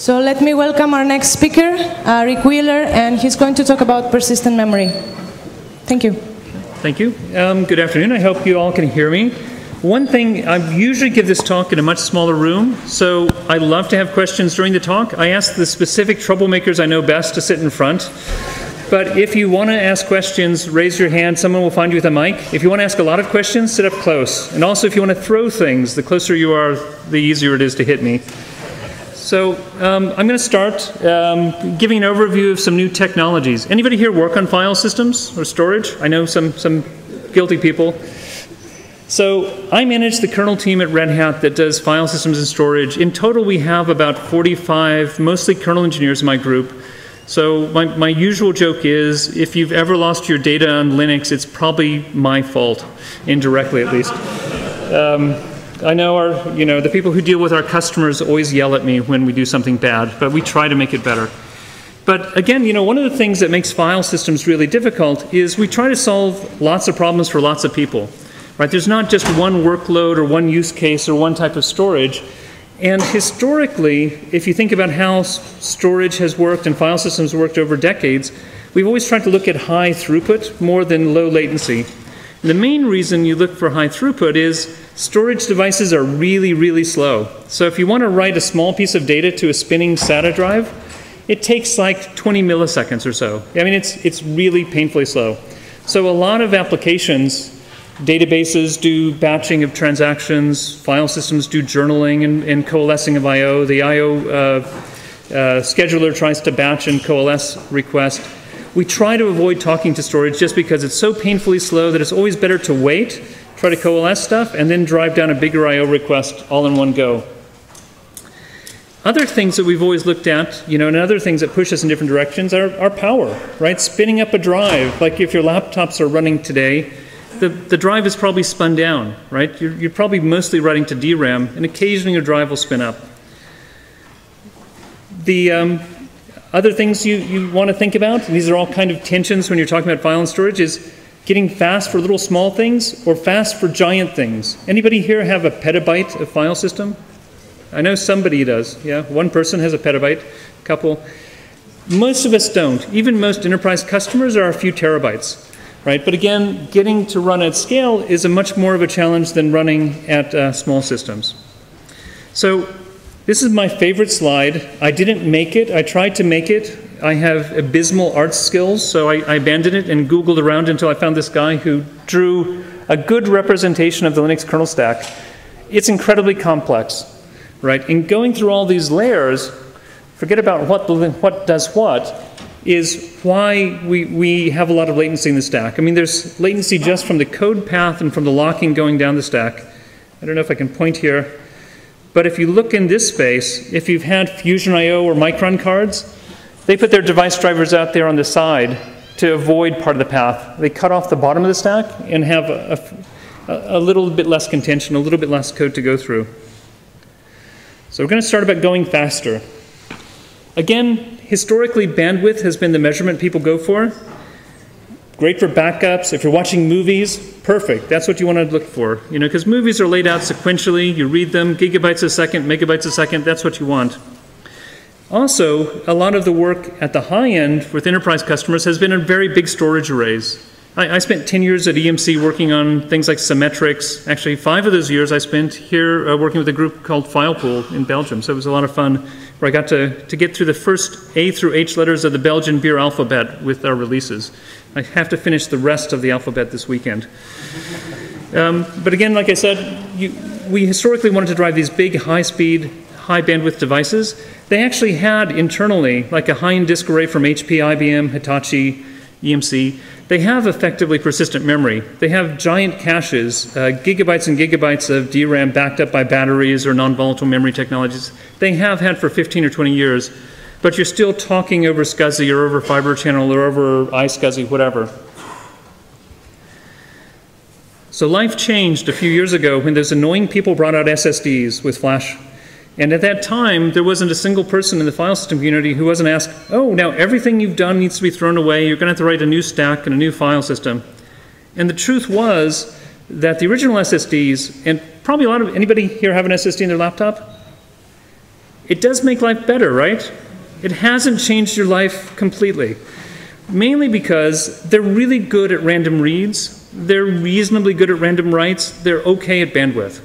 So let me welcome our next speaker, uh, Ric Wheeler, and he's going to talk about persistent memory. Thank you. Thank you. Um, good afternoon. I hope you all can hear me. One thing, I usually give this talk in a much smaller room, so I love to have questions during the talk. I ask the specific troublemakers I know best to sit in front. But if you want to ask questions, raise your hand. Someone will find you with a mic. If you want to ask a lot of questions, sit up close. And also, if you want to throw things, the closer you are, the easier it is to hit me. So um, I'm going to start um, giving an overview of some new technologies. Anybody here work on file systems or storage? I know some, some guilty people. So I manage the kernel team at Red Hat that does file systems and storage. In total, we have about 45, mostly kernel engineers in my group. So my, my usual joke is, if you've ever lost your data on Linux, it's probably my fault, indirectly at least. Um, I know our, you know, the people who deal with our customers always yell at me when we do something bad, but we try to make it better. But again, you know, one of the things that makes file systems really difficult is we try to solve lots of problems for lots of people. Right? There's not just one workload or one use case or one type of storage. And historically, if you think about how storage has worked and file systems worked over decades, we've always tried to look at high throughput more than low latency. The main reason you look for high throughput is storage devices are really, really slow. So if you want to write a small piece of data to a spinning SATA drive, it takes like 20 milliseconds or so. I mean, it's, it's really painfully slow. So a lot of applications Databases do batching of transactions, file systems do journaling and, and coalescing of I.O. The I.O. Uh, uh, scheduler tries to batch and coalesce requests. We try to avoid talking to storage just because it's so painfully slow that it's always better to wait, try to coalesce stuff, and then drive down a bigger I.O. request all in one go. Other things that we've always looked at, you know, and other things that push us in different directions are, are power, right? Spinning up a drive, like if your laptops are running today, the, the drive is probably spun down, right? You're, you're probably mostly writing to DRAM, and occasionally your drive will spin up. The um, other things you, you want to think about, these are all kind of tensions when you're talking about file and storage, is getting fast for little small things or fast for giant things. Anybody here have a petabyte of file system? I know somebody does, yeah. One person has a petabyte, a couple. Most of us don't. Even most enterprise customers are a few terabytes right? But again, getting to run at scale is a much more of a challenge than running at uh, small systems. So this is my favorite slide. I didn't make it. I tried to make it. I have abysmal art skills, so I, I abandoned it and Googled around until I found this guy who drew a good representation of the Linux kernel stack. It's incredibly complex, right? And going through all these layers, forget about what, what does what, is why we, we have a lot of latency in the stack. I mean, there's latency just from the code path and from the locking going down the stack. I don't know if I can point here. But if you look in this space, if you've had Fusion IO or Micron cards, they put their device drivers out there on the side to avoid part of the path. They cut off the bottom of the stack and have a, a, a little bit less contention, a little bit less code to go through. So we're going to start about going faster. Again, historically, bandwidth has been the measurement people go for. Great for backups. If you're watching movies, perfect. That's what you want to look for. You know, because movies are laid out sequentially. You read them, gigabytes a second, megabytes a second. That's what you want. Also, a lot of the work at the high end with enterprise customers has been in very big storage arrays. I, I, spent 10 years at EMC working on things like Symmetrix. Actually, five of those years I spent here uh, working with a group called FilePool in Belgium. So it was a lot of fun where I got to, to get through the first A through H letters of the Belgian beer alphabet with our releases. I have to finish the rest of the alphabet this weekend. Um, but again, like I said, you, we historically wanted to drive these big, high speed, high bandwidth devices. They actually had internally, like a high end disk array from HP, IBM, Hitachi, EMC, they have effectively persistent memory. They have giant caches, uh, gigabytes and gigabytes of DRAM backed up by batteries or non volatile memory technologies. They have had for 15 or 20 years, but you're still talking over SCSI or over Fiber Channel or over iSCSI, whatever. So life changed a few years ago when those annoying people brought out SSDs with flash and at that time, there wasn't a single person in the file system community who wasn't asked, oh, now everything you've done needs to be thrown away. You're going to have to write a new stack and a new file system. And the truth was that the original SSDs, and probably a lot of anybody here have an SSD in their laptop? it does make life better, right? It hasn't changed your life completely. Mainly because they're really good at random reads, they're reasonably good at random writes, they're okay at bandwidth,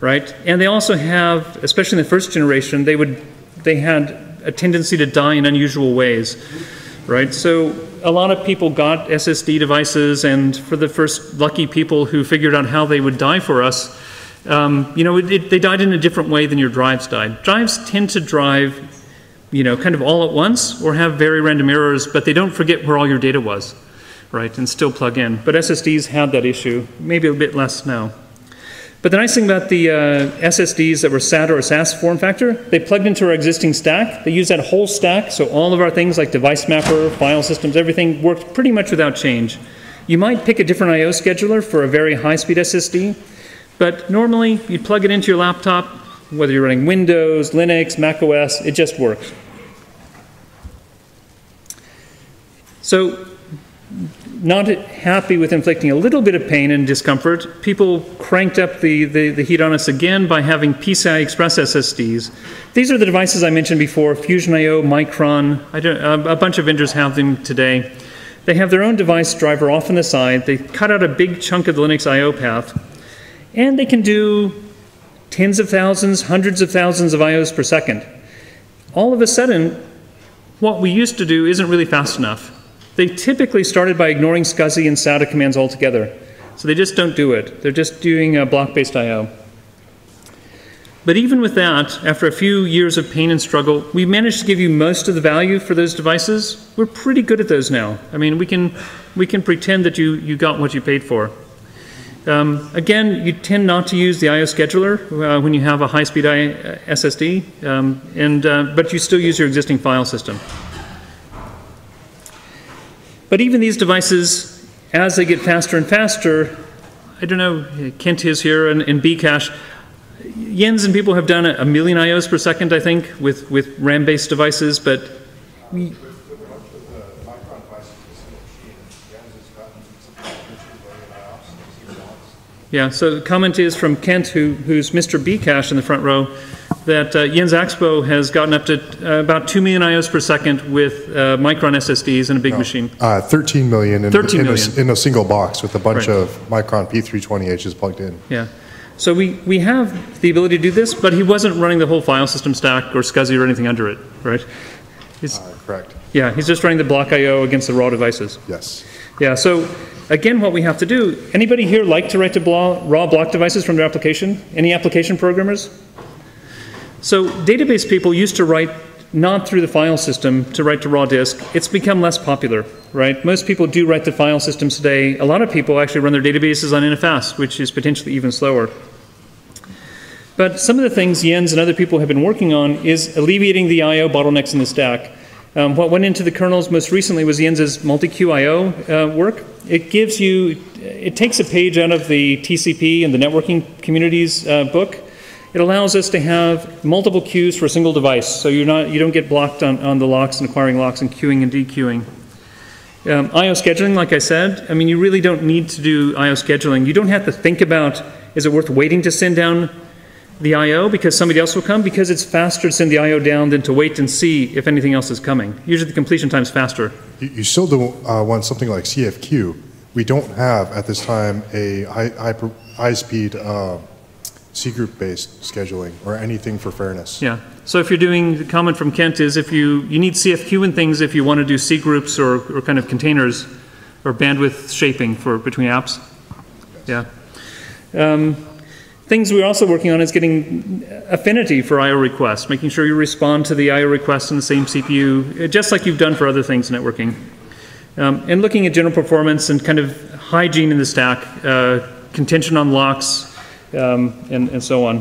right? And they also have, especially in the first generation, they would they had a tendency to die in unusual ways, right? So a lot of people got SSD devices, and for the first lucky people who figured out how they would die for us, um, you know, it, it, they died in a different way than your drives died. Drives tend to drive, you know, kind of all at once or have very random errors, but they don't forget where all your data was, right, and still plug in. But SSDs had that issue, maybe a bit less now. But the nice thing about the uh, SSDs that were SATA or SAS form factor, they plugged into our existing stack. They used that whole stack, so all of our things like device mapper, file systems, everything worked pretty much without change. You might pick a different I.O. scheduler for a very high-speed SSD, but normally you plug it into your laptop, whether you're running Windows, Linux, Mac OS, it just works. So not happy with inflicting a little bit of pain and discomfort, people cranked up the, the, the, heat on us again by having PCI Express SSDs. These are the devices I mentioned before Fusion IO, Micron, a bunch of vendors have them today. They have their own device driver off on the side. They cut out a big chunk of the Linux IO path, and they can do tens of thousands, hundreds of thousands of IOs per second. All of a sudden, what we used to do isn't really fast enough. They typically started by ignoring SCSI and SATA commands altogether. So they just don't do it. They're just doing a block-based I.O. But even with that, after a few years of pain and struggle, we managed to give you most of the value for those devices. We're pretty good at those now. I mean, we can, we can pretend that you, you got what you paid for. Um, again, you tend not to use the I.O. scheduler uh, when you have a high-speed SSD, um, and, uh, but you still use your existing file system. But even these devices, as they get faster and faster, I don't know, Kent is here and, and Bcache, Jens and people have done a, million IOs per second, I think, with, with RAM-based devices, but we, Yeah, so the comment is from Kent, who, who's Mr. Bcache in the front row that uh, Jens Axboe has gotten up to uh, about 2 million IOs per second with uh, Micron SSDs in a big no, machine. Uh, 13 million, in, 13 in, million. A, in, A, single box with a bunch right. of Micron P320Hs plugged in. Yeah. So we, we have the ability to do this, but he wasn't running the whole file system stack or SCSI or anything under it, right? He's, uh, correct. Yeah, he's just running the block I.O. against the raw devices. Yes. Yeah, so again, what we have to do, anybody here like to write to raw block devices from their application? Any application programmers? So database people used to write not through the file system to write to raw disk. It's become less popular, right? Most people do write to file systems today. A lot of people actually run their databases on NFS, which is potentially even slower. But some of the things Jens and other people have been working on is alleviating the I.O. bottlenecks in the stack. Um, what went into the kernels most recently was Jens's multi-queue I.O. Uh, work. It gives you, it takes a page out of the TCP and the networking communities uh, book, it allows us to have multiple queues for a single device, so you're not, you don't get blocked on, on the locks and acquiring locks and queuing and dequeuing. Um, I.O. scheduling, like I said, I mean, you really don't need to do I.O. scheduling. You don't have to think about, is it worth waiting to send down the I.O. because somebody else will come? Because it's faster to send the I.O. down than to wait and see if anything else is coming. Usually the completion time is faster. You, you still don't uh, want something like CFQ. We don't have, at this time, a high, high, high speed uh, C group based scheduling or anything for fairness. Yeah. So if you're doing the comment from Kent is if you you need CFQ and things if you want to do C groups or, or kind of containers or bandwidth shaping for between apps. Yeah. Um, things we're also working on is getting affinity for I/O requests, making sure you respond to the I/O requests in the same CPU, just like you've done for other things networking, um, and looking at general performance and kind of hygiene in the stack, uh, contention on locks, um, and, and, so on.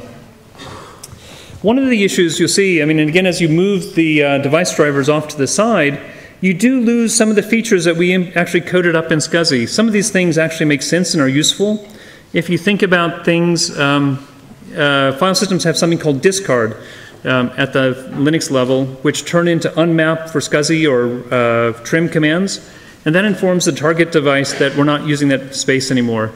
One of the issues you'll see, I mean, and again, as you move the uh, device drivers off to the side, you do lose some of the features that we actually coded up in SCSI. Some of these things actually make sense and are useful. If you think about things, um, uh, file systems have something called discard um, at the Linux level, which turn into unmap for SCSI or uh, trim commands, and that informs the target device that we're not using that space anymore.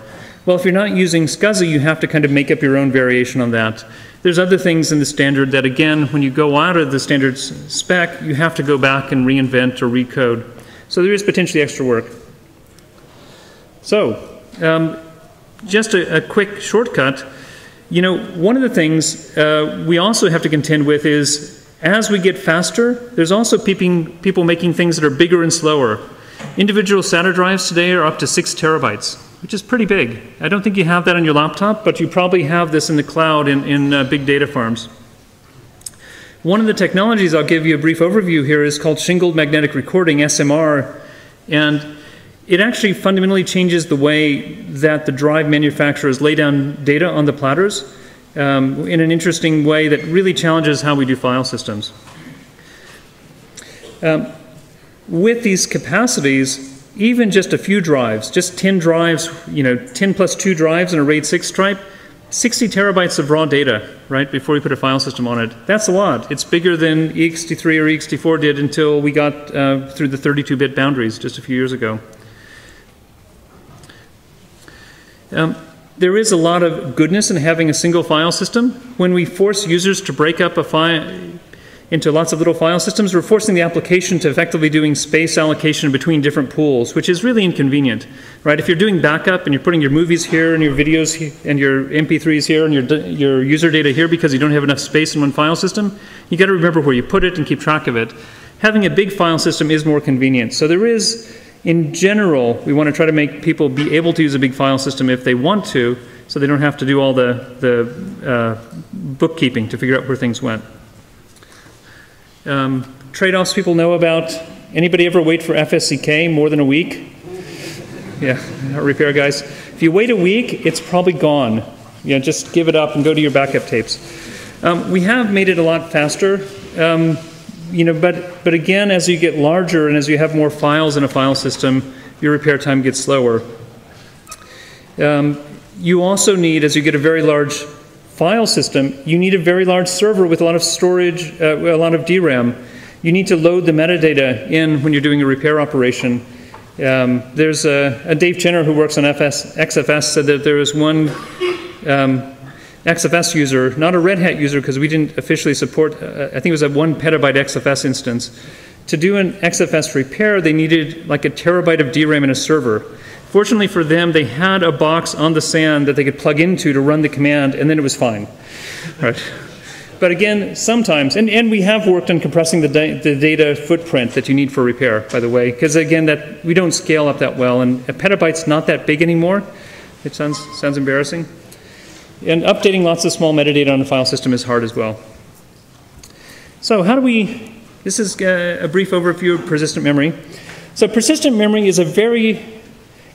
Well, if you're not using SCSI, you have to kind of make up your own variation on that. There's other things in the standard that, again, when you go out of the standard spec, you have to go back and reinvent or recode. So there is potentially extra work. So, um, just a, a, quick shortcut. You know, one of the things uh, we also have to contend with is as we get faster, there's also peeping, people making things that are bigger and slower. Individual SATA drives today are up to six terabytes which is pretty big. I don't think you have that on your laptop, but you probably have this in the cloud in, in uh, big data farms. One of the technologies I'll give you a brief overview here is called shingled magnetic recording, SMR, and it actually fundamentally changes the way that the drive manufacturers lay down data on the platters um, in an interesting way that really challenges how we do file systems. Um, with these capacities, even just a few drives, just 10 drives, you know, 10 plus 2 drives in a RAID 6 stripe, 60 terabytes of raw data, right, before we put a file system on it. That's a lot. It's bigger than ext3 or ext4 did until we got uh, through the 32 bit boundaries just a few years ago. Um, there is a lot of goodness in having a single file system. When we force users to break up a file, into lots of little file systems, we're forcing the application to effectively doing space allocation between different pools, which is really inconvenient, right? If you're doing backup and you're putting your movies here and your videos and your MP3s here and your, your user data here because you don't have enough space in one file system, you got to remember where you put it and keep track of it. Having a big file system is more convenient. So there is, in general, we want to try to make people be able to use a big file system if they want to, so they don't have to do all the, the uh, bookkeeping to figure out where things went. Um, Trade-offs people know about. Anybody ever wait for FSCK more than a week? Yeah, repair guys. If you wait a week, it's probably gone. You know, just give it up and go to your backup tapes. Um, we have made it a lot faster. Um, you know, but, but again, as you get larger and as you have more files in a file system, your repair time gets slower. Um, you also need, as you get a very large file system, you need a very large server with a lot of storage, uh, a lot of DRAM. You need to load the metadata in when you're doing a repair operation. Um, there's a, a, Dave Chinner who works on FS, XFS said that there was one um, XFS user, not a Red Hat user because we didn't officially support, uh, I think it was a one petabyte XFS instance. To do an XFS repair, they needed like a terabyte of DRAM in a server. Fortunately for them, they had a box on the SAN that they could plug into to run the command, and then it was fine. Right. But again, sometimes, and, and we have worked on compressing the, da the data footprint that you need for repair, by the way, because again, that we don't scale up that well, and a petabyte's not that big anymore. It sounds, sounds embarrassing. And updating lots of small metadata on the file system is hard as well. So how do we, this is uh, a brief overview of persistent memory. So persistent memory is a very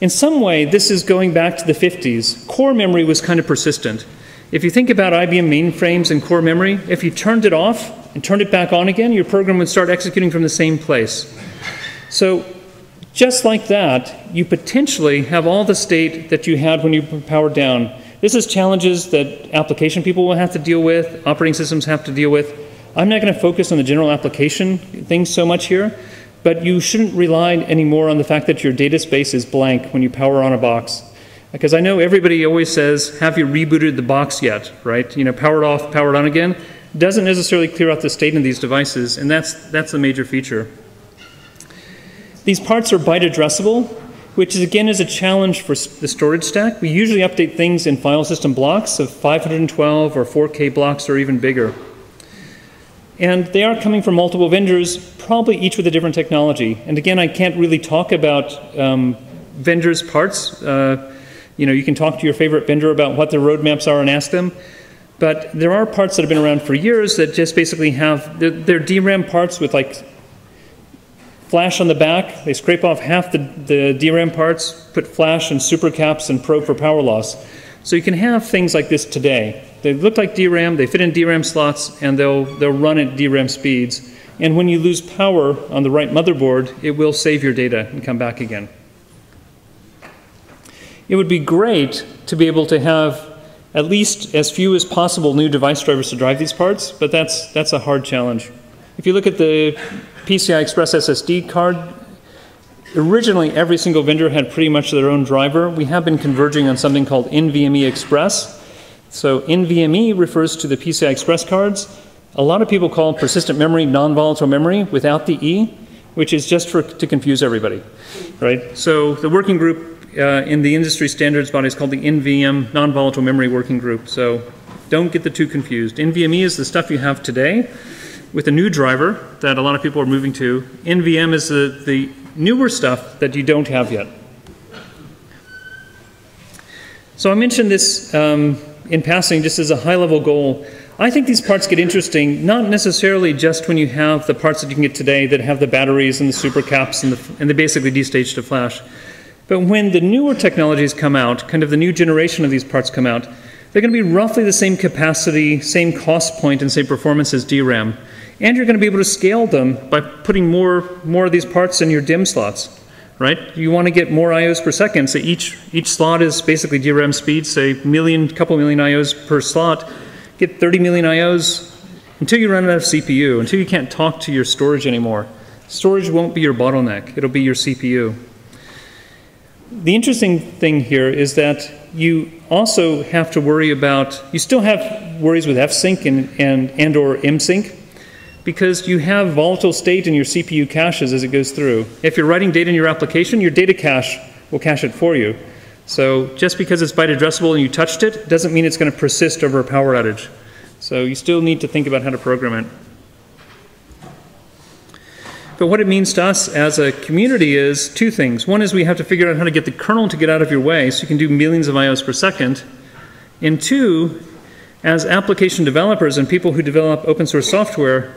in some way, this is going back to the 50s. Core memory was kind of persistent. If you think about IBM mainframes and core memory, if you turned it off and turned it back on again, your program would start executing from the same place. So just like that, you potentially have all the state that you had when you powered down. This is challenges that application people will have to deal with, operating systems have to deal with. I'm not going to focus on the general application things so much here, but you shouldn't rely anymore on the fact that your data space is blank when you power on a box. Because I know everybody always says, have you rebooted the box yet, right? You know, powered off, powered on again. Doesn't necessarily clear out the state in these devices, and that's, that's a major feature. These parts are byte addressable, which is, again is a challenge for the storage stack. We usually update things in file system blocks of 512 or 4K blocks or even bigger. And they are coming from multiple vendors, probably each with a different technology. And again, I can't really talk about um, vendors' parts. Uh, you know, you can talk to your favorite vendor about what their roadmaps are and ask them. But there are parts that have been around for years that just basically have, they're, they're DRAM parts with like flash on the back. They scrape off half the, the DRAM parts, put flash and super caps and probe for power loss. So you can have things like this today. They look like DRAM, they fit in DRAM slots, and they'll, they'll run at DRAM speeds. And when you lose power on the right motherboard, it will save your data and come back again. It would be great to be able to have at least as few as possible new device drivers to drive these parts, but that's, that's a hard challenge. If you look at the PCI Express SSD card, originally every single vendor had pretty much their own driver. We have been converging on something called NVMe Express, So NVMe refers to the PCI Express cards. A lot of people call persistent memory non-volatile memory without the E, which is just for, to confuse everybody, right? So the working group uh, in the industry standards body is called the NVM, non-volatile memory working group. So don't get the two confused. NVMe is the stuff you have today with a new driver that a lot of people are moving to. NVM is the, the newer stuff that you don't have yet. So I mentioned this um, in passing just as a high level goal. I think these parts get interesting not necessarily just when you have the parts that you can get today that have the batteries and the super caps and, the, and they basically destage to flash. But when the newer technologies come out, kind of the new generation of these parts come out, they're going to be roughly the same capacity, same cost point, and same performance as DRAM. And you're going to be able to scale them by putting more, more of these parts in your DIMM slots right? You want to get more IOs per second, so each, each slot is basically DRAM speed, say million, couple million IOs per slot. Get 30 million IOs until you run out of CPU, until you can't talk to your storage anymore. Storage won't be your bottleneck, it'll be your CPU. The interesting thing here is that you also have to worry about, you still have worries with FSync and, and, and or MSync, because you have volatile state in your CPU caches as it goes through. If you're writing data in your application, your data cache will cache it for you. So just because it's byte addressable and you touched it, doesn't mean it's going to persist over a power outage. So you still need to think about how to program it. But what it means to us as a community is two things. One is we have to figure out how to get the kernel to get out of your way so you can do millions of IOs per second. And two, as application developers and people who develop open source software,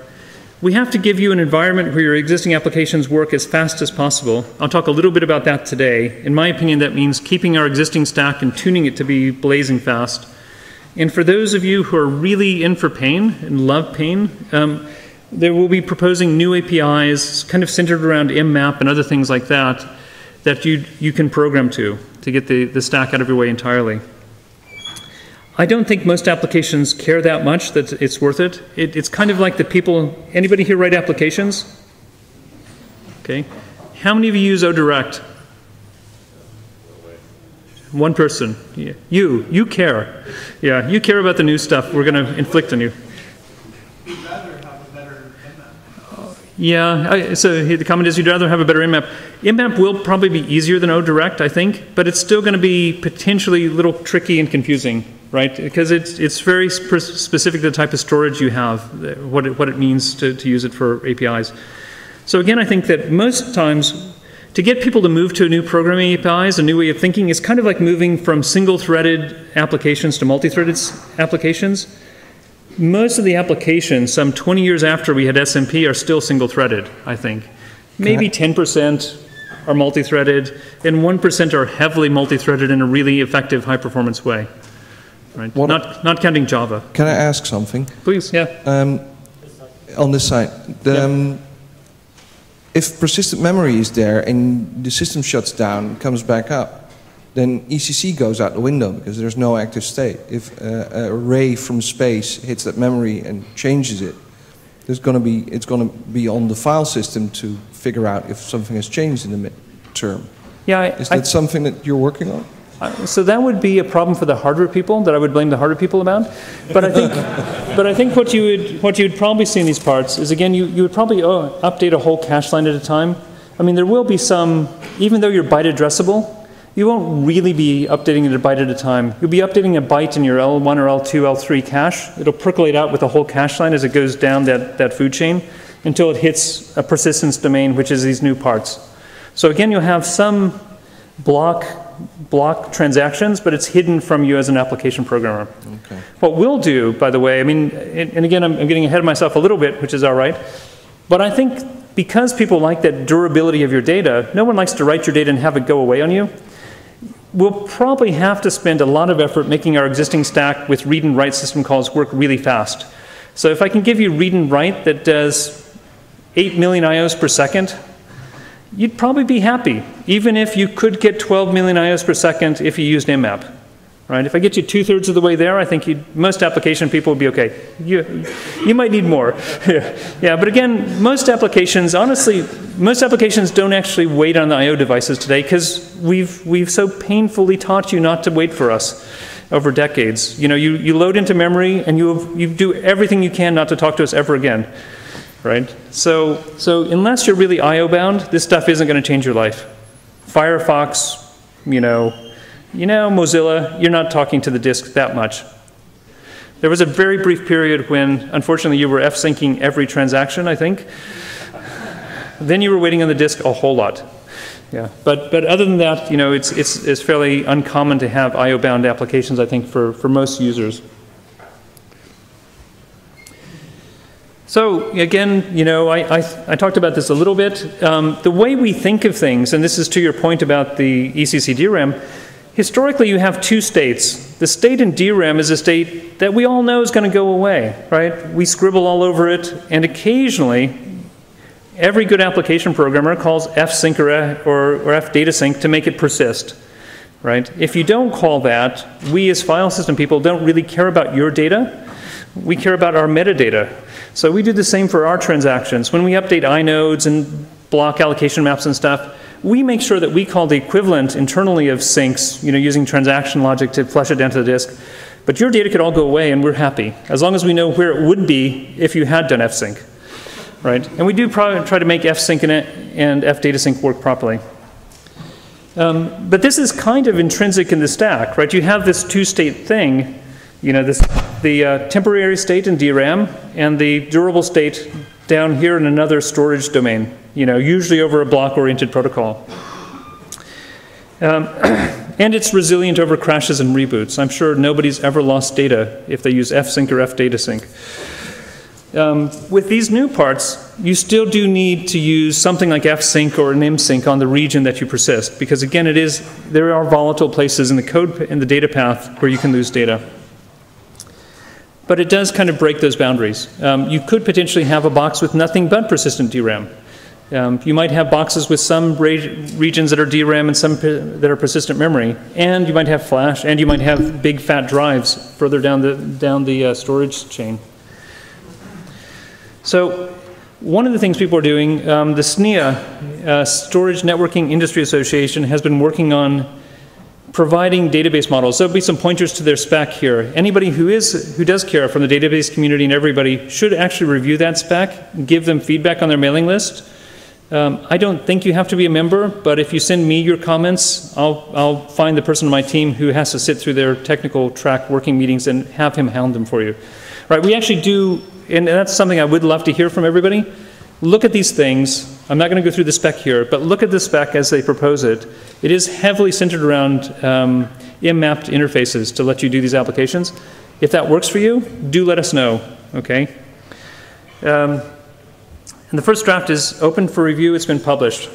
we have to give you an environment where your existing applications work as fast as possible. I'll talk a little bit about that today. In my opinion, that means keeping our existing stack and tuning it to be blazing fast. And for those of you who are really in for pain and love pain, um, there will be proposing new APIs kind of centered around mmap and other things like that that you, you can program to to get the, the stack out of your way entirely. I don't think most applications care that much that it's worth it. it. It's kind of like the people, anybody here write applications? Okay. How many of you use ODirect? One person. Yeah. You. You care. Yeah, you care about the new stuff we're going to inflict on you. Yeah, so the comment is you'd rather have a better mmap. mmap will probably be easier than ODirect, I think, but it's still going to be potentially a little tricky and confusing right? Because it's, it's very sp specific to the type of storage you have, uh, what it, what it means to, to use it for APIs. So again, I think that most times to get people to move to a new programming APIs, a new way of thinking, is kind of like moving from single-threaded applications to multi-threaded applications. Most of the applications, some 20 years after we had SMP, are still single-threaded, I think. Maybe 10% are multi-threaded, and 1% are heavily multi-threaded in a really effective high-performance way right? What not, not counting Java. Can I ask something? Please, yeah. Um, on this side, the, um, if persistent memory is there and the system shuts down, comes back up, then ECC goes out the window because there's no active state. If uh, a ray from space hits that memory and changes it, there's going to be it's going to be on the file system to figure out if something has changed in the midterm. Yeah, I, is that I, something that you're working on? Uh, so that would be a problem for the hardware people that I would blame the hardware people about. But I think, but I think what you would what you would probably see in these parts is again you, you would probably uh, update a whole cache line at a time. I mean there will be some even though you're byte addressable, you won't really be updating it a byte at a time. You'll be updating a byte in your L1 or L2, L3 cache. It'll percolate out with a whole cache line as it goes down that, that food chain until it hits a persistence domain, which is these new parts. So again, you'll have some block block transactions, but it's hidden from you as an application programmer. Okay. What we'll do, by the way, I mean, and again, I'm, I'm getting ahead of myself a little bit, which is all right, but I think because people like that durability of your data, no one likes to write your data and have it go away on you. We'll probably have to spend a lot of effort making our existing stack with read and write system calls work really fast. So if I can give you read and write that does 8 million IOs per second, you'd probably be happy, even if you could get 12 million IOs per second if you used mmap. Right? If I get you two thirds of the way there, I think most application people would be okay. You, you might need more. yeah. but again, most applications, honestly, most applications don't actually wait on the I/O devices today because we've we've so painfully taught you not to wait for us. over decades. You know, you, you load into memory and you, you do everything you can not to talk to us ever again, right? So, so unless you're really I.O. bound, this stuff isn't going to change your life. Firefox, you know, you know, Mozilla, you're not talking to the disk that much. There was a very brief period when, unfortunately, you were f-syncing every transaction, I think. then you were waiting on the disk a whole lot. Yeah, but, but other than that, you know, it's, it's, it's fairly uncommon to have IO-bound applications, I think, for, for most users. So again, you know, I, I, I, talked about this a little bit. Um, the way we think of things, and this is to your point about the ECC DRAM, historically you have two states. The state in DRAM is a state that we all know is going to go away, right? We scribble all over it, and occasionally every good application programmer calls fsync or, or, or fdatasync to make it persist, right? If you don't call that, we as file system people don't really care about your data. We care about our metadata. So we do the same for our transactions. When we update inodes and block allocation maps and stuff, we make sure that we call the equivalent internally of syncs, you know, using transaction logic to flush it down to the disk. But your data could all go away and we're happy, as long as we know where it would be if you had done fsync right? And we do try to make fsync and fdatasync work properly. Um, but this is kind of intrinsic in the stack, right? You have this two-state thing, you know, this, the uh, temporary state in DRAM and the durable state down here in another storage domain, you know, usually over a block-oriented protocol. Um, and it's resilient over crashes and reboots. I'm sure nobody's ever lost data if they use fsync or fdatasync. Um, with these new parts, you still do need to use something like fsync or nymsync on the region that you persist, because again, it is there are volatile places in the code in the data path where you can lose data. But it does kind of break those boundaries. Um, you could potentially have a box with nothing but persistent DRAM. Um, you might have boxes with some regions that are DRAM and some that are persistent memory, and you might have flash, and you might have big fat drives further down the down the uh, storage chain. So one of the things people are doing, um, the SNIA, uh, Storage Networking Industry Association, has been working on providing database models. There'll be some pointers to their spec here. Anybody who is who does care from the database community and everybody should actually review that spec, give them feedback on their mailing list. Um, I don't think you have to be a member, but if you send me your comments, I'll, I'll find the person on my team who has to sit through their technical track working meetings and have him hound them for you. Right, we actually do and that's something I would love to hear from everybody. Look at these things. I'm not going to go through the spec here, but look at the spec as they propose it. It is heavily centered around um, mapped interfaces to let you do these applications. If that works for you, do let us know, okay? Um, and the first draft is open for review. It's been published.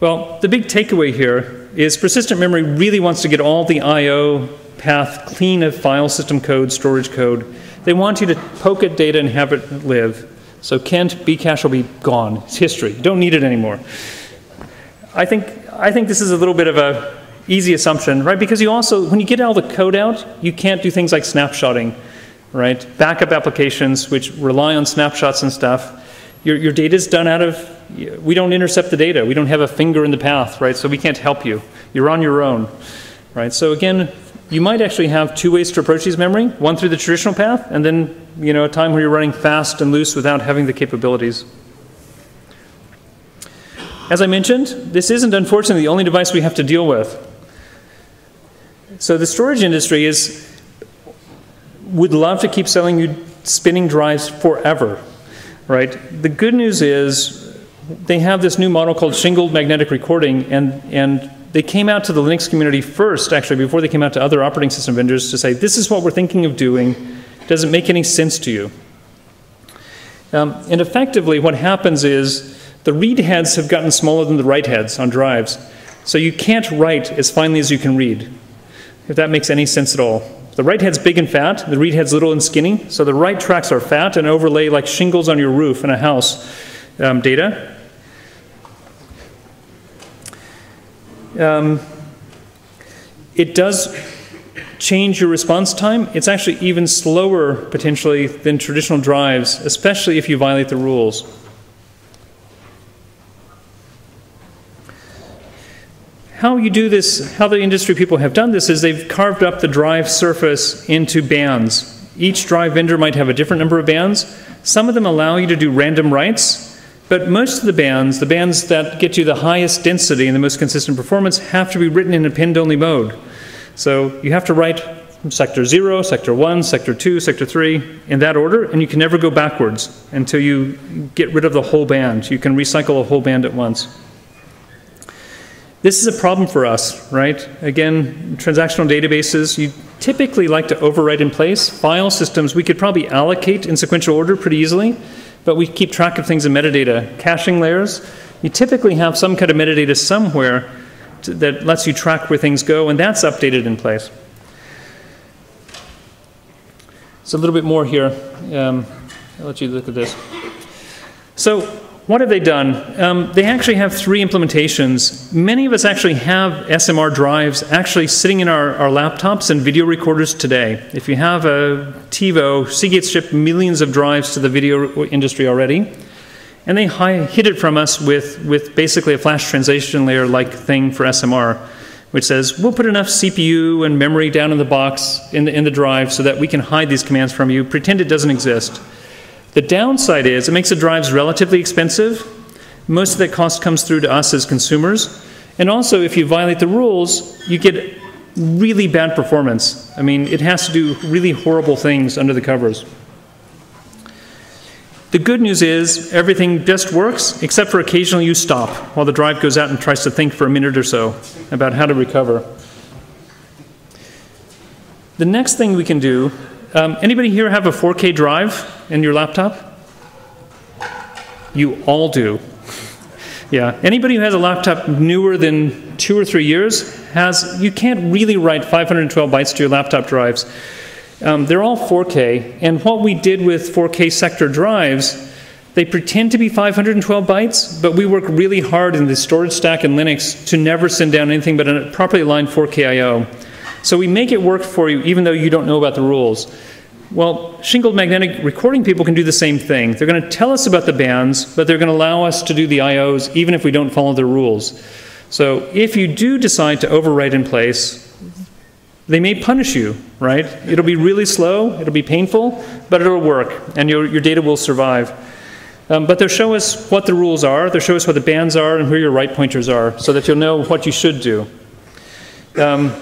Well, the big takeaway here is persistent memory really wants to get all the I.O path clean of file system code, storage code. They want you to poke at data and have it live. So Kent, Bcache will be gone. It's history. You don't need it anymore. I think, I think this is a little bit of a easy assumption, right? Because you also, when you get all the code out, you can't do things like snapshotting, right? Backup applications which rely on snapshots and stuff. Your, your data is done out of, we don't intercept the data. We don't have a finger in the path, right? So we can't help you. You're on your own, right? So again, you might actually have two ways to approach these memory, one through the traditional path, and then you know, a time where you're running fast and loose without having the capabilities. As I mentioned, this isn't unfortunately the only device we have to deal with. So the storage industry is would love to keep selling you spinning drives forever, right? The good news is they have this new model called shingled magnetic recording, and, and they came out to the Linux community first, actually, before they came out to other operating system vendors to say, this is what we're thinking of doing. Does it make any sense to you? Um, and effectively, what happens is the read heads have gotten smaller than the write heads on drives. So you can't write as finely as you can read, if that makes any sense at all. The write head's big and fat, the read head's little and skinny. So the write tracks are fat and overlay like shingles on your roof in a house um, data. Um, it does change your response time. It's actually even slower, potentially, than traditional drives, especially if you violate the rules. how you do this, how the industry people have done this is they've carved up the drive surface into bands. Each drive vendor might have a different number of bands. Some of them allow you to do random writes, but most of the bands, the bands that get you the highest density and the most consistent performance, have to be written in append-only mode. So you have to write sector 0, sector 1, sector 2, sector 3, in that order, and you can never go backwards until you get rid of the whole band. You can recycle a whole band at once. This is a problem for us, right? Again, transactional databases, you typically like to overwrite in place. File systems, we could probably allocate in sequential order pretty easily, but we keep track of things in metadata. Caching layers, you typically have some kind of metadata somewhere to, that lets you track where things go, and that's updated in place. So a little bit more here. Um, I'll let you look at this. So what have they done? Um, they actually have three implementations. Many of us actually have SMR drives actually sitting in our, our laptops and video recorders today. If you have a TiVo, Seagate's shipped millions of drives to the video industry already. And they hid it from us with, with basically a flash translation layer like thing for SMR, which says, we'll put enough CPU and memory down in the box, in the, in the drive, so that we can hide these commands from you, pretend it doesn't exist. The downside is it makes the drives relatively expensive. Most of that cost comes through to us as consumers. And also, if you violate the rules, you get really bad performance. I mean, it has to do really horrible things under the covers. The good news is everything just works, except for occasionally you stop while the drive goes out and tries to think for a minute or so about how to recover. The next thing we can do um, anybody here have a 4K drive in your laptop? You all do. Yeah. Anybody who has a laptop newer than two or three years has, you can't really write 512 bytes to your laptop drives. Um, they're all 4K, and what we did with 4K sector drives, they pretend to be 512 bytes, but we work really hard in the storage stack in Linux to never send down anything but a properly aligned 4K I.O. So we make it work for you even though you don't know about the rules. Well, shingled magnetic recording people can do the same thing. They're going to tell us about the bands, but they're going to allow us to do the IOs even if we don't follow the rules. So if you do decide to overwrite in place, they may punish you, right? It'll be really slow, it'll be painful, but it'll work, and your, your data will survive. Um, but they'll show us what the rules are, they'll show us what the bands are, and where your write pointers are, so that you'll know what you should do. Um,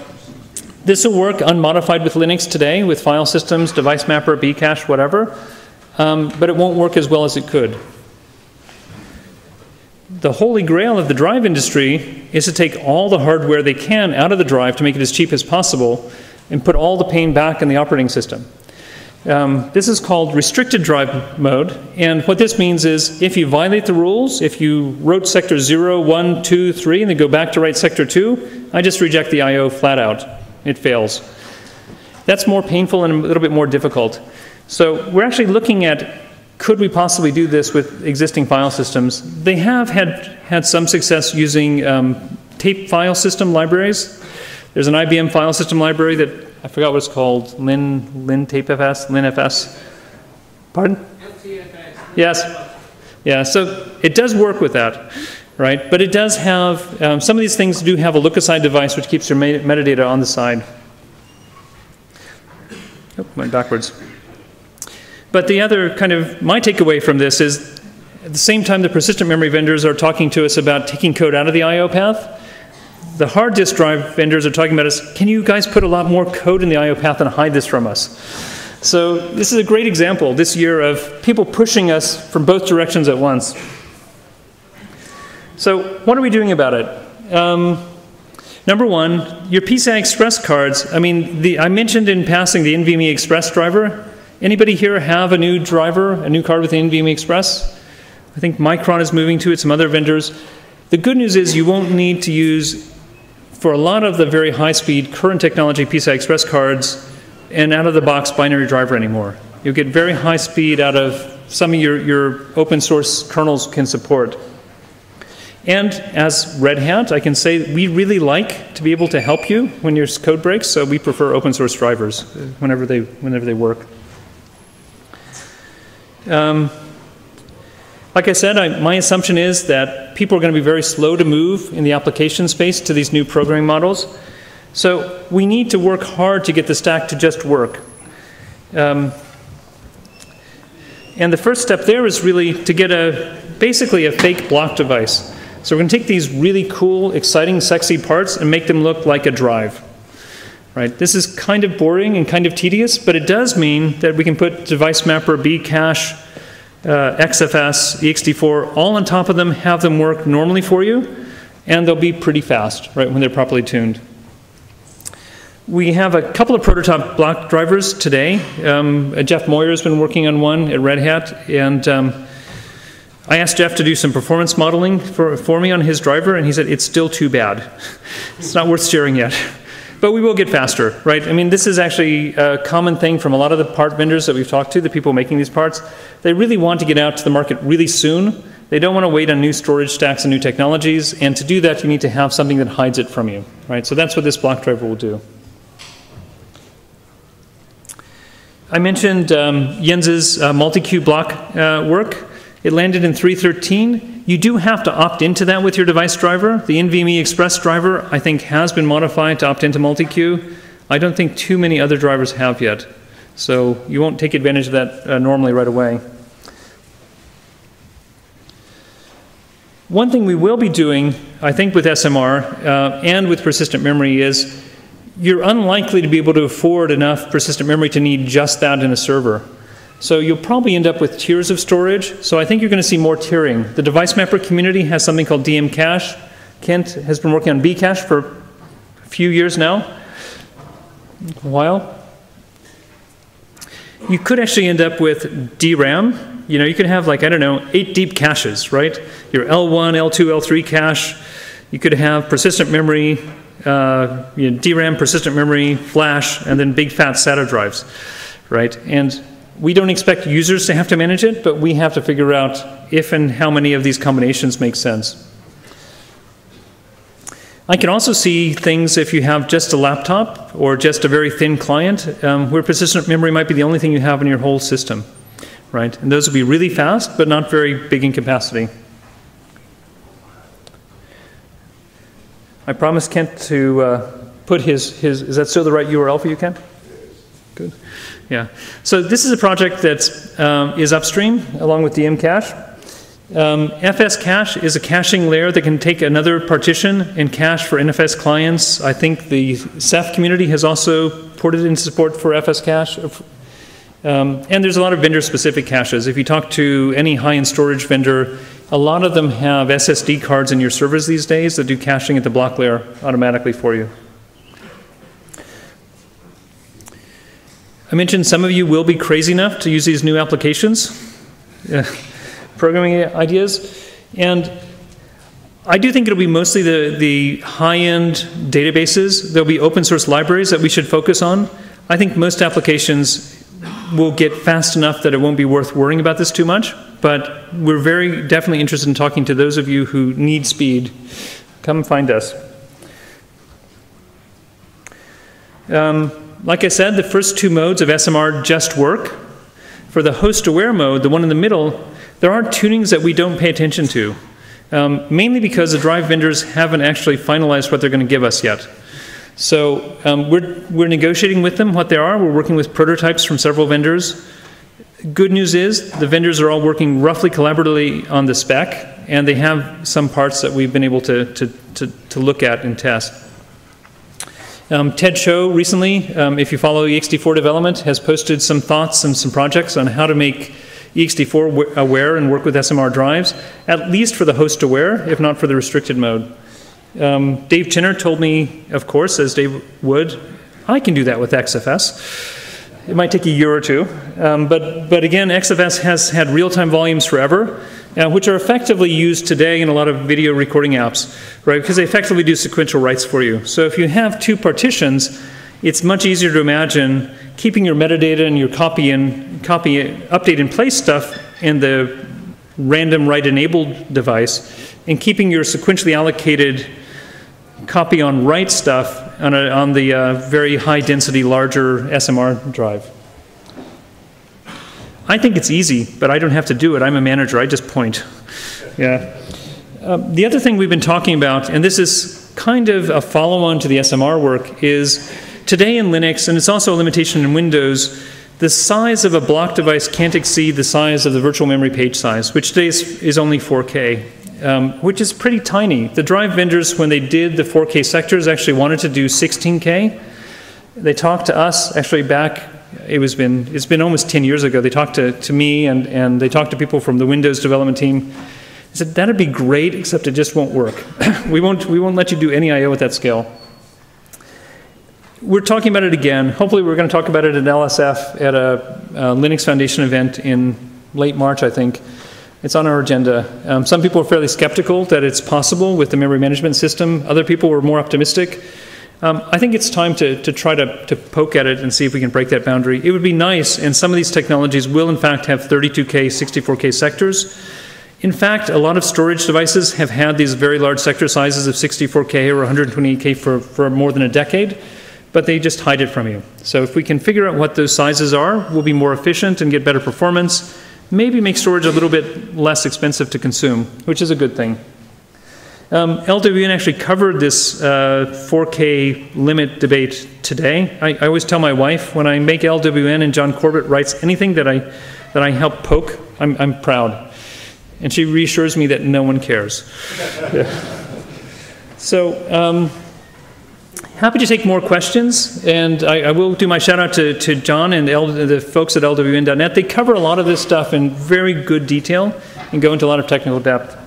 this will work unmodified with Linux today with file systems, device mapper, bcache, whatever, um, but it won't work as well as it could. The holy grail of the drive industry is to take all the hardware they can out of the drive to make it as cheap as possible and put all the pain back in the operating system. Um, this is called restricted drive mode, and what this means is if you violate the rules, if you wrote sector 0, 1, 2, 3, and then go back to write sector 2, I just reject the I.O. flat out it fails. That's more painful and a little bit more difficult. So we're actually looking at could we possibly do this with existing file systems? They have had, had some success using um, tape file system libraries. There's an IBM file system library that I forgot what it's called, Lin, Lin TapeFS, LinFS. Pardon? LTFS. Yes. Yeah, so it does work with that right? But it does have, um, some of these things do have a look-aside device which keeps your metadata on the side. Oh, went backwards. But the other kind of, my takeaway from this is, at the same time the persistent memory vendors are talking to us about taking code out of the I.O. path, the hard disk drive vendors are talking about us, can you guys put a lot more code in the I.O. path and hide this from us? So this is a great example this year of people pushing us from both directions at once. So what are we doing about it? Um, number one, your PCI Express cards. I mean, the, I mentioned in passing the NVMe Express driver. Anybody here have a new driver, a new card with NVMe Express? I think Micron is moving to it, some other vendors. The good news is you won't need to use, for a lot of the very high-speed current technology PCI Express cards, an out-of-the-box binary driver anymore. You'll get very high speed out of some of your, your open source kernels can support. And as Red Hat, I can say we really like to be able to help you when your code breaks, so we prefer open source drivers whenever they, whenever they work. Um, Like I said, I, my assumption is that people are going to be very slow to move in the application space to these new programming models. So we need to work hard to get the stack to just work. Um, and the first step there is really to get a basically a fake block device. So we're going to take these really cool, exciting, sexy parts and make them look like a drive. Right? This is kind of boring and kind of tedious, but it does mean that we can put device mapper, Bcache, uh, XFS, ext4 all on top of them, have them work normally for you, and they'll be pretty fast, right, when they're properly tuned. We have a couple of prototype block drivers today. Um, Jeff Moyer has been working on one at Red Hat, and um, I asked Jeff to do some performance modeling for, for me on his driver, and he said, it's still too bad. it's not worth sharing yet. But we will get faster, right? I mean, this is actually a common thing from a lot of the part vendors that we've talked to, the people making these parts. They really want to get out to the market really soon. They don't want to wait on new storage stacks and new technologies, and to do that, you need to have something that hides it from you, right? So that's what this block driver will do. I mentioned um, Jens's uh, multi-queue block uh, work. It landed in 313. You do have to opt into that with your device driver. The NVMe Express driver, I think, has been modified to opt into multi-queue. I don't think too many other drivers have yet. So you won't take advantage of that uh, normally right away. One thing we will be doing, I think, with SMR uh, and with persistent memory is you're unlikely to be able to afford enough persistent memory to need just that in a server. So you'll probably end up with tiers of storage. So I think you're going to see more tiering. The device mapper community has something called DM Cache. Kent has been working on Bcache for a few years now, a while. You could actually end up with DRAM. You know, you could have like, I don't know, eight deep caches, right? Your L1, L2, L3 cache. You could have persistent memory, uh, you know, DRAM, persistent memory, flash, and then big fat SATA drives, right? And we don't expect users to have to manage it, but we have to figure out if and how many of these combinations make sense. I can also see things if you have just a laptop or just a very thin client, um, where persistent memory might be the only thing you have in your whole system, right? And those will be really fast, but not very big in capacity. I promised Kent to uh, put his, his, is that still the right URL for you, Kent? Good. Yeah. So this is a project that um, is upstream along with DM Cache. Um, FS Cache is a caching layer that can take another partition and cache for NFS clients. I think the Ceph community has also ported in support for FS Cache. Um, and there's a lot of vendor-specific caches. If you talk to any high-end storage vendor, a lot of them have SSD cards in your servers these days that do caching at the block layer automatically for you. I mentioned some of you will be crazy enough to use these new applications, programming ideas, and I do think it'll be mostly the, the high-end databases. There'll be open source libraries that we should focus on. I think most applications will get fast enough that it won't be worth worrying about this too much, but we're very definitely interested in talking to those of you who need speed. Come find us. Um, like I said, the first two modes of SMR just work. For the host-aware mode, the one in the middle, there are tunings that we don't pay attention to, um, mainly because the drive vendors haven't actually finalized what they're going to give us yet. So um, we're, we're negotiating with them what they are. We're working with prototypes from several vendors. Good news is the vendors are all working roughly collaboratively on the spec, and they have some parts that we've been able to, to, to, to look at and test. Um, Ted Ts'o recently, um, if you follow ext4 development, has posted some thoughts and some projects on how to make ext4 aware and work with SMR drives, at least for the host aware, if not for the restricted mode. Um, Dave Chinner told me, of course, as Dave would, I can do that with XFS. It might take a year or two, um, but, but again, XFS has had real-time volumes forever, uh, which are effectively used today in a lot of video recording apps, right? Because they effectively do sequential writes for you. So if you have two partitions, it's much easier to imagine keeping your metadata and your copy and copy update and place stuff in the random write enabled device and keeping your sequentially allocated copy on write stuff on, a, on the uh, very high density larger SMR drive. I think it's easy, but I don't have to do it. I'm a manager, I just point. Yeah. Um, the other thing we've been talking about, and this is kind of a follow on to the SMR work, is today in Linux, and it's also a limitation in Windows, the size of a block device can't exceed the size of the virtual memory page size, which today is, is only 4K, um, which is pretty tiny. The drive vendors, when they did the 4K sectors, actually wanted to do 16K. They talked to us actually back it was been it's been almost 10 years ago. They talked to, to me and, and they talked to people from the windows development team. I said that'd be great except it just won't work. We won't we won't let you do any io at that scale. We're talking about it again. Hopefully we're going to talk about it at lsf at a, a linux foundation event in late march i think. It's on our agenda. Um, some people are fairly skeptical that it's possible with the memory management system. Other people were more optimistic um, I think it's time to, to try to, to poke at it and see if we can break that boundary. It would be nice, and some of these technologies will in fact have 32K, 64K sectors. In fact, a lot of storage devices have had these very large sector sizes of 64K or 128K for, for more than a decade, but they just hide it from you. So if we can figure out what those sizes are, we'll be more efficient and get better performance, maybe make storage a little bit less expensive to consume, which is a good thing. Um, LWN actually covered this uh, 4K limit debate today. I, I, always tell my wife when I make LWN and Jon Corbet writes anything that I, that I help poke, I'm, I'm proud. And she reassures me that no one cares. So, um, happy to take more questions. And I, I, will do my shout out to, to Jon and L, the folks at LWN.net. They cover a lot of this stuff in very good detail and go into a lot of technical depth.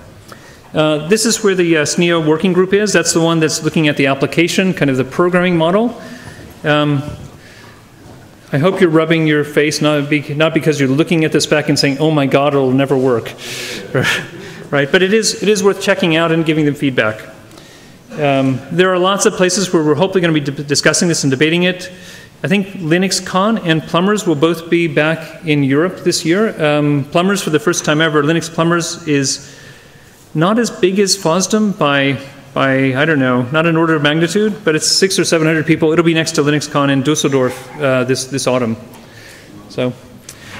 Uh, this is where the uh, SNIA working group is. That's the one that's looking at the application, kind of the programming model. Um, I hope you're rubbing your face, not, be, not because you're looking at this back and saying, oh my God, it'll never work. right? But it is, it is worth checking out and giving them feedback. Um, there are lots of places where we're hopefully going to be discussing this and debating it. I think LinuxCon and Plumbers will both be back in Europe this year. Um, Plumbers, for the first time ever, Linux Plumbers is not as big as FOSDEM by, by, I don't know, not an order of magnitude, but it's six or 700 people. It'll be next to LinuxCon in Dusseldorf uh, this, this autumn. So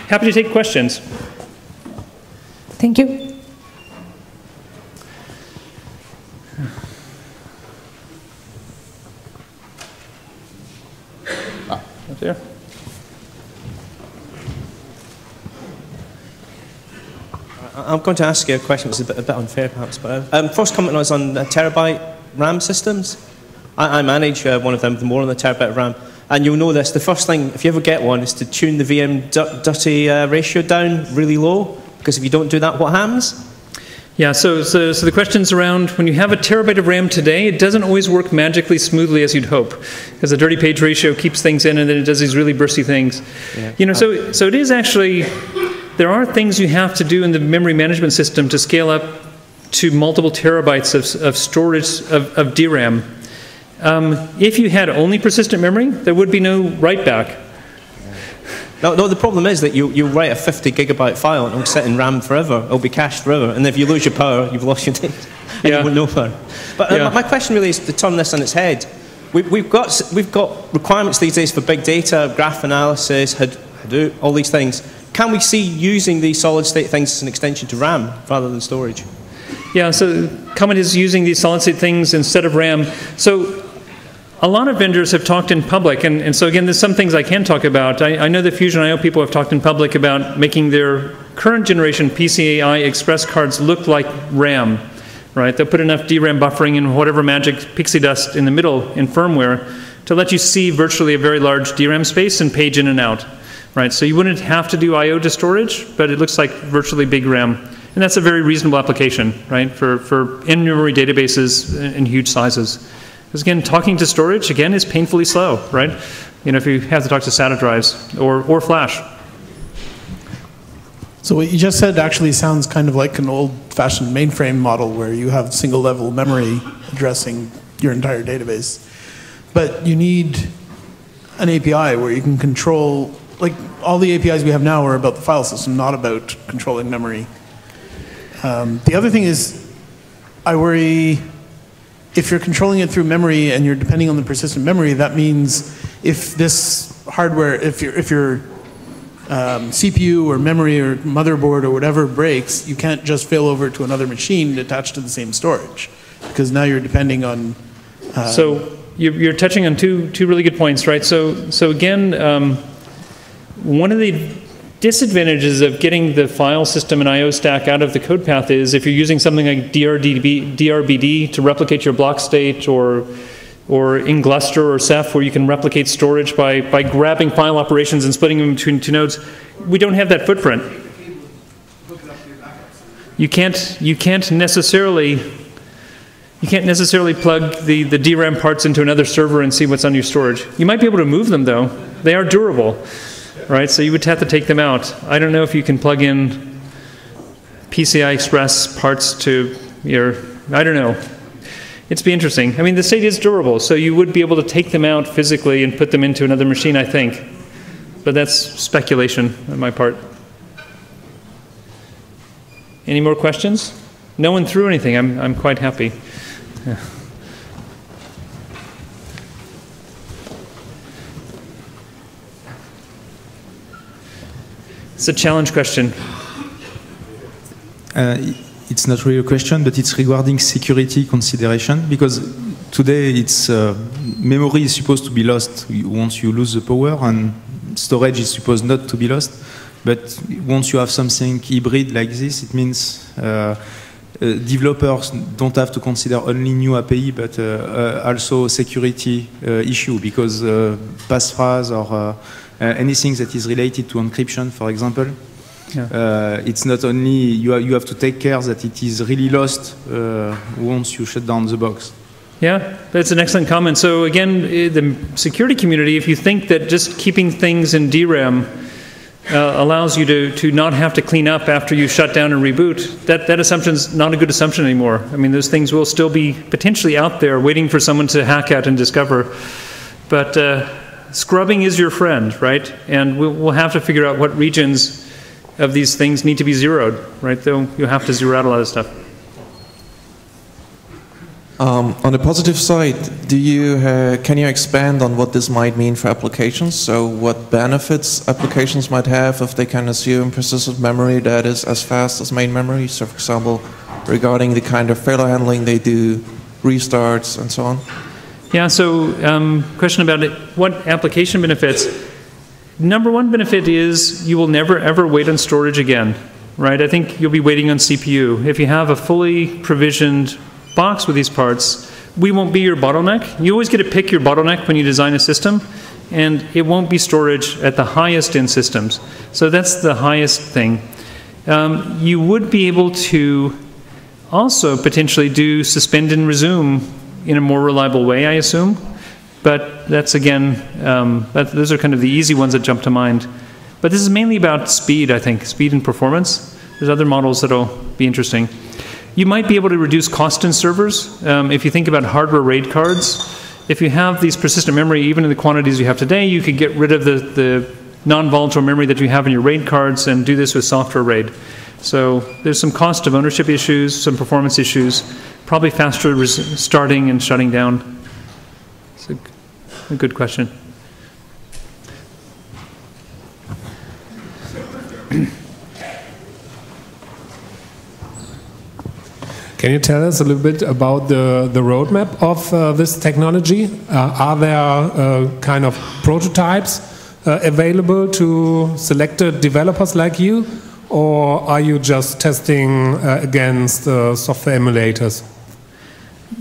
happy to take questions. Thank you. Ah, there. I'm going to ask you a question which is a bit, a bit unfair perhaps, but um, first comment was on terabyte RAM systems. I, I manage uh, one of them, the more on the terabyte RAM, and you'll know this. The first thing, if you ever get one, is to tune the VM dirty uh, ratio down really low, because if you don't do that, what happens? Yeah, so, so, so the question's around when you have a terabyte of RAM today, it doesn't always work magically smoothly as you'd hope, because the dirty page ratio keeps things in and then it does these really bursty things. Yeah. You know, so, so it is actually there are things you have to do in the memory management system to scale up to multiple terabytes of, of storage of, of DRAM. Um, if you had only persistent memory, there would be no write back. No, no, the problem is that you, you write a 50 gigabyte file and it'll sit in RAM forever. It'll be cached forever. And if you lose your power, you've lost your data. and yeah. you won't know power. But uh, yeah. my question really is to turn this on its head. We, we've, got, we've got requirements these days for big data, graph analysis, Hadoop, all these things. Can we see using these solid state things as an extension to RAM rather than storage? Yeah, so Comet is using these solid state things instead of RAM. So a lot of vendors have talked in public, and, and so again, there's some things I can talk about. I, I know the Fusion IO people have talked in public about making their current generation PCI Express cards look like RAM, right? They'll put enough DRAM buffering and whatever magic pixie dust in the middle in firmware to let you see virtually a very large DRAM space and page in and out right? So you wouldn't have to do I/O to storage, but it looks like virtually big RAM, and that's a very reasonable application, right, for for in-memory databases in huge sizes. Because again, talking to storage again is painfully slow, right? You know, if you have to talk to SATA drives or or flash. So what you just said actually sounds kind of like an old-fashioned mainframe model where you have single-level memory addressing your entire database, but you need an API where you can control like all the APIs we have now are about the file system, not about controlling memory. Um, the other thing is, I worry if you're controlling it through memory and you're depending on the persistent memory, that means if this hardware, if your if your um, CPU or memory or motherboard or whatever breaks, you can't just fail over to another machine attached to the same storage because now you're depending on. Uh, so you're, touching on two, two really good points, right? So, so again, um, one of the disadvantages of getting the file system and I/O stack out of the code path is if you're using something like DRDB, DRBD to replicate your block state or or in Gluster or Ceph where you can replicate storage by, by grabbing file operations and splitting them between two nodes, we don't have that footprint. You can't, you can't necessarily you can't necessarily plug the, the DRAM parts into another server and see what's on your storage. You might be able to move them though. They are durable, right? So you would have to take them out. I don't know if you can plug in PCI Express parts to your, I don't know. It's be interesting. I mean, the state is durable, so you would be able to take them out physically and put them into another machine, I think. But that's speculation on my part. Any more questions? No one threw anything. I'm, I'm quite happy. Yeah. It's a challenge question. Uh, it's not really a question, but it's regarding security consideration because today it's uh, memory is supposed to be lost once you lose the power, and storage is supposed not to be lost. But once you have something hybrid like this, it means uh, uh, developers don't have to consider only new API, but uh, uh, also security issue because passphrase or anything that is related to encryption, for example, yeah. Uh, it's not only you, you have to take care that it is really lost uh, once you shut down the box. Yeah, that's an excellent comment. So again, the security community, if you think that just keeping things in DRAM uh, allows you to, to not have to clean up after you shut down and reboot, that, that assumption's not a good assumption anymore. I mean, those things will still be potentially out there waiting for someone to hack at and discover. But uh, scrubbing is your friend, right? And we'll, have to figure out what regions of these things need to be zeroed, right? Though you have to zero out a lot of stuff. Um, on the positive side, do you uh, can you expand on what this might mean for applications? So, what benefits applications might have if they can assume persistent memory that is as fast as main memory? So, for example, regarding the kind of failure handling they do, restarts, and so on. Yeah. So, um, question about it, what application benefits? Number one benefit is you will never ever wait on storage again, right? I think you'll be waiting on CPU. If you have a fully provisioned box with these parts, we won't be your bottleneck. You always get to pick your bottleneck when you design a system, and it won't be storage at the highest end systems. So that's the highest thing. Um, you would be able to also potentially do suspend and resume in a more reliable way, I assume. But that's again, um, that, those are kind of the easy ones that jump to mind. But this is mainly about speed, I think, speed and performance. There's other models that'll be interesting. You might be able to reduce cost in servers. Um, if you think about hardware RAID cards, if you have these persistent memory, even in the quantities you have today, you could get rid of the, the non-volatile memory that you have in your RAID cards and do this with software RAID. So there's some cost of ownership issues, some performance issues, probably faster starting and shutting down. It's a, a good question. Can you tell us a little bit about the, the roadmap of uh, this technology? Uh, are there uh, kind of prototypes uh, available to selected developers like you? Or are you just testing uh, against uh, software emulators?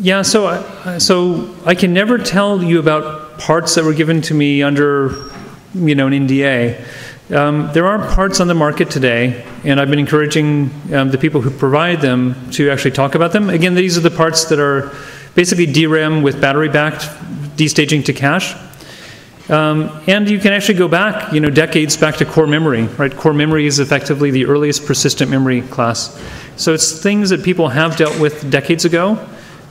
Yeah, so, uh, so I can never tell you about parts that were given to me under, you know, an NDA. Um, there are parts on the market today, and I've been encouraging um, the people who provide them to actually talk about them. Again, these are the parts that are basically DRAM with battery-backed destaging to cache. Um, and you can actually go back, you know, decades back to core memory, right? Core memory is effectively the earliest persistent memory class. So it's things that people have dealt with decades ago.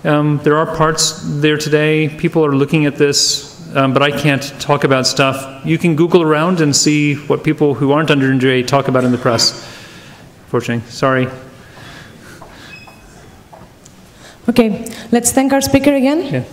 Um, there are parts there today. People are looking at this, um, but I can't talk about stuff. You can Google around and see what people who aren't under NDA talk about in the press. Fortunately, sorry. Okay, let's thank our speaker again. Yeah.